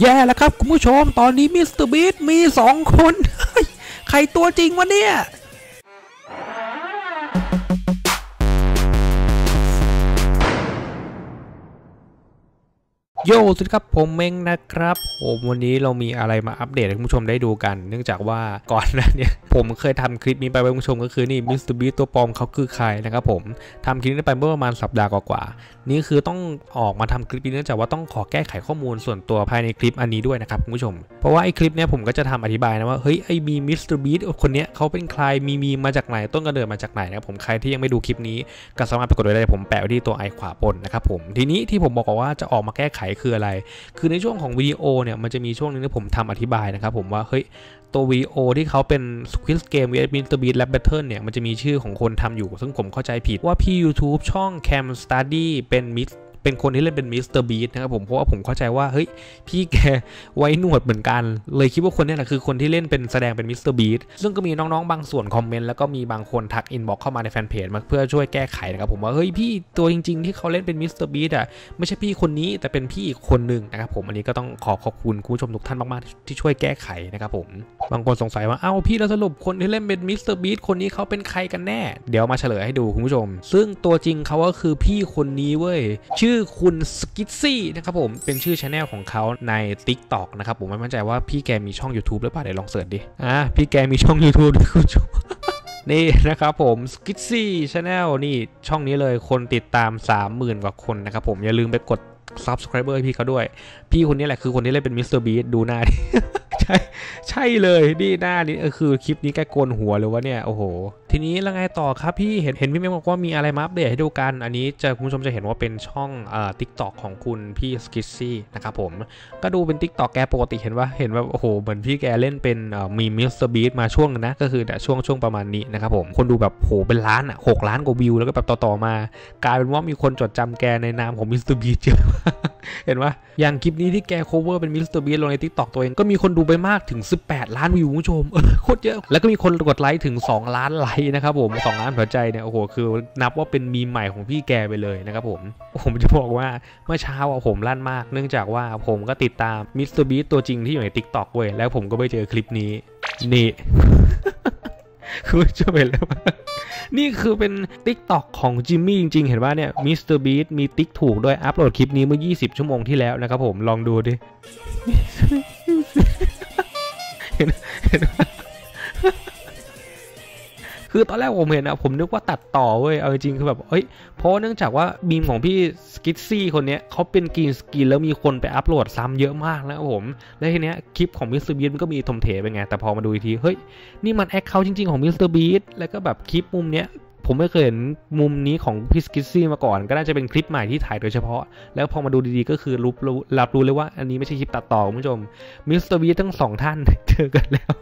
แย่แล้วครับ คุณผู้ชมตอนนี้ Mr. Beast มีสองคน ใครตัวจริงวะเนี่ย Yo สวัสดีครับผมเม้งนะครับผมวันนี้เรามีอะไรมาอัปเดตให้คุณผู้ชมได้ดูกัน เนื่องจากว่าก่อนหน้านี้ผมเคยทำคลิปนี้ไปไว้คุณผู้ชมก็คือนี่มิสเตอร์บีตัวปลอมเขาคือใครนะครับผมทำคลิปนี้ไปเมื่อประมาณสัปดาห์กว่าๆนี่คือต้องออกมาทำคลิปนี้เนื่องจากว่าต้องขอแก้ไขข้อมูลส่วนตัวภายในคลิปอันนี้ด้วยนะครับคุณผู้ชม เพราะว่าไอ้คลิปเนี้ยผมก็จะทำอธิบายนะว่าเฮ้ยไอ้มีมิสเตอร์บีคนเนี้ยเขาเป็นใครมีมมีมาจากไหนต้นกำเนิดมาจากไหนนะครับผมใครที่ยังไม่ดูคลิปนี้ก็สามารถไปกดไว้ได้ผมแปะไว้ที่ตัว i ขวาบนนะครับผมทีนี้ที่ผมบอกว่าจะออกมาแก้ไขคืออะไร คือในช่วงของวิดีโอเนี่ยมันจะมีช่วงนึงที่ผมทำอธิบายนะครับผมว่าเฮ้ยตัววิดีโอที่เขาเป็น Squid Game vs Mr. Beast Rap Battle เนี่ยมันจะมีชื่อของคนทำอยู่ ซึ่งผมเข้าใจผิดว่าพี่ YouTube ช่อง Cam Study เป็นมิส เป็นคนที่เล่นเป็น Mr. Beast นะครับผมเพราะว่าผมเข้าใจว่าเฮ้ยพี่แกไว้หนวดเหมือนกัน เลยคิดว่าคนนี้แหละคือคนที่เล่นเป็นแสดงเป็น Mr. Beast ซึ่งก็มีน้องๆบางส่วนคอมเมนต์แล้วก็มีบางคนทัก inbox เข้ามาในแฟนเพจมาเพื่อช่วยแก้ไขนะครับผมว่าเฮ้ยพี่ตัวจริง ๆ ที่เขาเล่นเป็น Mr. Beast อะไม่ใช่พี่คนนี้แต่เป็นพี่อีกคนหนึ่งนะครับผมอันนี้ก็ต้องขอขอบคุณคุณผู้ชมทุกท่านมากๆที่ช่วยแก้ไขนะครับผม บางคนสงสัยว่าเอ้าพี่แล้วสรุปคนที่เล่นเป็น Mr. Beast คนนี้เขาเป็นใครกันแน่ เดี๋ยวมาเฉลยให้ดูคุณผู้ชม ซึ่งตัวจริงเขาก็คือพี่คนนี้เว้ย ชื่อคุณสกิทซี่นะครับผม เป็นชื่อช anel ของเขาใน TikTok นะครับผมไม่มั่นใจว่าพี่แกมีช่อง YouTube หรือเปล่าเดี๋ยวลอง search ดิ อ่าพี่แกมีช่อง YouTube ด้วยคุณผู้ชมนี่นะครับผมสกิทซี่ช anel นี่ช่องนี้เลยคนติดตาม 30,000 กว่าคนนะครับผมอย่าลืมไปกด subscribe ให้พี่เขาด้วย พี่คนนี้แหละคือคนที่เล่นเป็นมิสเตอร์บีดูหน้าดิ ใช่ใช่เลยนี่หน้านี้คือคลิปนี้แกโกนหัวเลยวะเนี่ยโอ้โห ทีนี้แล้วไงต่อครับพี่เห็นเห็นพี่เมฆบอกว่ามีอะไรมาอัปเดตให้ดูกัน อันนี้จะคุณผู้ชมจะเห็นว่าเป็นช่องเอ่อ TikTok ของคุณพี่สกิทซี่นะครับผมก็ดูเป็น TikTok แกปกติเห็นว่าเห็นว่าโอ้โหเหมือนพี่แกเล่นเป็นเอ่อมีมิสเตอร์บีมาช่วงนึงนะก็คือแต่ช่วงช่วงประมาณนี้นะครับผมคนดูแบบโหเป็นล้านอะหกล้านกว่าวิวแล้วก็แบบต่อๆมา กลายเป็นว่ามีคนจดจำแกในนามของมิสเตอร์บีเยอะ เห็นปะอย่างคลิปนี้ที่แก cover เป็นมิสเตอร์บีลงใน TikTok ตัวเองก็มีคนดูไปมากถึง 18 ล้านวิวคุณผู้ชมโคตรเยอะแล้วก็มีคนกดไลค์ถึง 2 ล้านไลค์นะครับผม2ล้านหัวใจเนี่ยโอ้โหคือนับว่าเป็นมีมใหม่ของพี่แกไปเลยนะครับผมผมจะบอกว่าเมื่อเช้าอะผมลั่นมาก เนื่องจากว่าผมก็ติดตามมิสเตอร์บีตัวจริงที่อยู่ใน TikTok เว้ยแล้วผมก็ไปเจอคลิปนี้นี่คุณผู้ชมเห็นแล้ว นี่คือเป็น Tik t o k ของจิมมี่จริง ๆ เห็นว่าเนี่ยมิสเตอร์บีมีติ๊กถูกด้วยอัปโหลดคลิปนี้เมื่อ 20 ชั่วโมงที่แล้วนะครับผมลองดูดิเห็นเห็น คือตอนแรกผมเห็นอะผมนึกว่าตัดต่อเว้ยเอาจริงๆคือแบบเอ้ยเพราะเนื่องจากว่ามีมของพี่สกิตซี่คนเนี้ยเขาเป็น green screen แล้วมีคนไปอัปโหลดซ้ำเยอะมากนะครับผม แล้วทีเนี้ยคลิปของมิสเตอร์บีมันก็มีถมเถไปไงแต่พอมาดูอีกทีเฮ้ยนี่มัน account จริงๆของ Mr. Beast แล้วก็แบบคลิปมุมเนี้ย ผมไม่เคยเห็นมุมนี้ของพี่สกิซี่มาก่อน ก็น่าจะเป็นคลิปใหม่ที่ถ่ายโดยเฉพาะ แล้วพอมาดูดีๆก็คือรู้รู้รับรู้เลยว่าอันนี้ไม่ใช่คลิปตัดต่อคุณผู้ชมมิสเตอร์บีทั้งสองท่านเจอกันแล้ว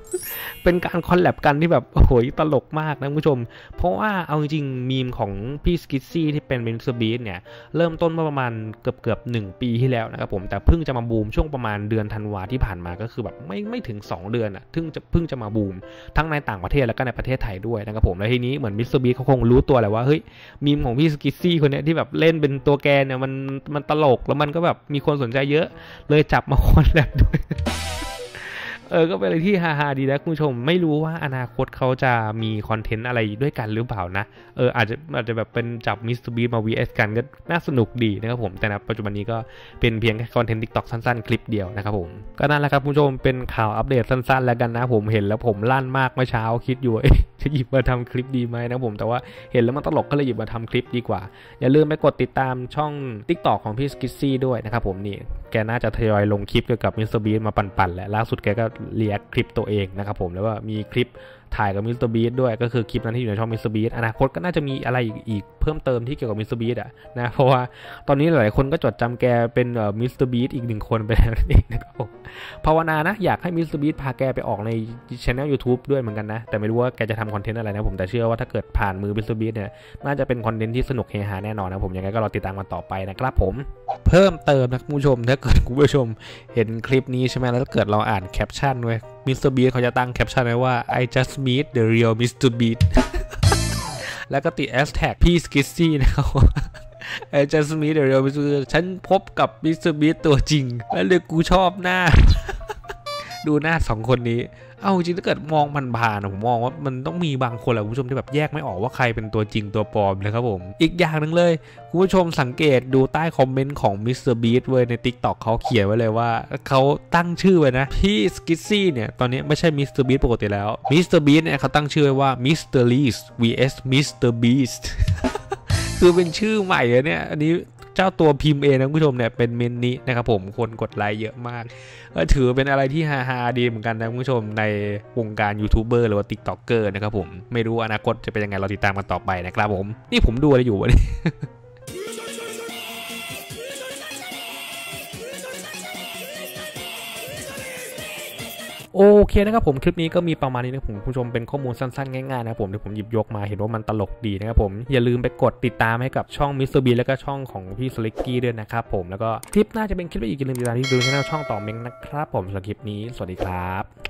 เป็นการ collab กันที่แบบโอ้โหตลกมากนะคุณผู้ชม เพราะว่าเอาจริงๆมีมของพี่สกิซี่ที่เป็นมิสเตอร์บีเนี่ยเริ่มต้นมาประมาณเกือบเกือบหนึ่งปีที่แล้วนะครับผมแต่เพิ่งจะมาบูมช่วงประมาณเดือนธันวาที่ผ่านมาก็คือแบบไม่ไม่ถึง 2 เดือนอะเพิ่งจะเพิ่งจะมาบูมทั้งในต่างประเทศแล้วก็ในประเทศไทยด้วยนะครับผมแล้วทีนี้เหมือนมิสเตอร์บีเขาคงรู้ตัวแหละว่าเฮ้ยมีมของพี่สกิซซี่คนเนี้ยที่แบบเล่นเป็นตัวแกเนี่ยมันมันตลกแล้วมันก็แบบมีคนสนใจเยอะ เลยจับมา collab ด้วย เออก็เป็นอะไรที่ฮาๆดีนะคุณผู้ชม ไม่รู้ว่าอนาคตเขาจะมีคอนเทนต์อะไรด้วยกันหรือเปล่านะ เอออาจจะอาจจะแบบเป็นจับมิสเตอร์บีมา vs กันก็น่าสนุกดีนะครับผม แต่นะปัจจุบันนี้ก็เป็นเพียงแค่คอนเทนต์ TikTok สั้นๆ คลิปเดียวนะครับผม ก็นั่นแหละครับคุณผู้ชมเป็นข่าวอัปเดตสั้นๆ แล้วกันนะผมเห็นแล้วผมลั่นมากเมื่อเช้าคิดอยู่จะหยิบมาทำคลิปดีไหมนะผมแต่ว่าเห็นแล้วมันตลกก็เลยหยิบมาทำคลิปดีกว่า อย่าลืมไปกดติดตามช่อง TikTok ของพี่สกิซซี่ด้วยนะครับผมนี่ แกน่าจะทยอยลงคลิปเกี่ยวกับมิสเตอร์บีมาปั่นๆแหละล่าสุดแกก็เรียกคลิปตัวเองนะครับผมแล้วว่ามีคลิปถ่ายกับมิสเตอร์บีด้วยก็คือคลิปนั้นที่อยู่ในช่องมิสเตอร์บีอนาคตก็น่าจะมีอะไรอีกเพิ่มเติมที่เกี่ยวกับมิสเตอร์บีอะนะเพราะว่าตอนนี้หลายคนก็จดจำแกเป็นมิสเตอร์บีอีกหนึ่งคนไปแล้วนั่นเองนะครับผมภาวนานะอยากให้มิสเตอร์บีพาแกไปออกในช่อง YouTube ด้วยเหมือนกันนะ แต่ไม่รู้ว่าแกจะทำคอนเทนต์อะไรนะผมแต่เชื่อว่าถ้าเกิดผ่านมือมิสเตอร์บีเนี่ยน่าจะเป็นคอนเทนต์ที่สนุกเฮฮาแน่นอนนะผมยังไงก็รอติดตามกันต่อไปนะครับผมเพิ่มเติมนะคุณผู้ชมถ้าเกิดคุณผู้ชมเห็นคลิปนี้ใช่ไหมแล้วเกิดเราอ่านแคปชั่นไว้ มิสเตอร์บีเขาจะตั้งแคปชั่นไว้ว่า I just meet the real Mr. Beast แล้วก็ติดแอสแท็กพี่สกิซซี่นะครับ I just meet the real Mr. Beast ฉันพบกับ Mr. Beast ตัวจริง แล้วเลยกูชอบหน้า ดูหน้าสองคนนี้ เอาจริงถ้าเกิดมองมันผ่านๆอะผมมองว่ามันต้องมีบางคนแหละคุณผู้ชมที่แบบแยกไม่ออกว่าใครเป็นตัวจริงตัวปลอมนะครับผม อีกอย่างหนึ่งเลยคุณผู้ชมสังเกตดูใต้คอมเมนต์ของ Mr. Beast เว้ยใน TikTok เขาเขียนไว้เลยว่าเขาตั้งชื่อไว้นะ พี่สกิซซี่เนี่ย ตอนนี้ไม่ใช่ Mr. Beast ปกติแล้ว Mr. Beast เนี่ยเขาตั้งชื่อไว้ว่า Mr. Least vs Mr. Beast คือเป็นชื่อใหม่อะเนี่ย อันนี้ เจ้าตัวพิมพ์เองนะคุณผู้ชมเนี่ยเป็นเมนต์นี้นะครับผมคนกดไลค์เยอะมากก็ถือเป็นอะไรที่ฮาฮาดีเหมือนกันนะคุณผู้ชมในวงการยูทูบเบอร์หรือว่าติ๊กต็อกเกอร์นะครับผมไม่รู้อนาคตจะเป็นยังไงเราติดตามกันต่อไปนะครับผมนี่ผมดูอะไรอยู่วะเนี่ย โอเคนะครับผมคลิปนี้ก็มีประมาณนี้นะคุณผู้ชมเป็นข้อมูลสั้นๆ ง่ายๆนะครับผมที่ผมหยิบยกมาเห็นว่ามันตลกดีนะครับผมอย่าลืมไปกดติดตามให้กับช่องมิสเตอร์บีแล้วก็ช่องของพี่สลิกกี้ด้วยนะครับผมแล้วก็คลิปหน้าจะเป็นคลิปอะไรอีกอย่าลืมติดตามที่ดูช่องช่องต่อเมงนะครับผมสำหรับคลิปนี้สวัสดีครับ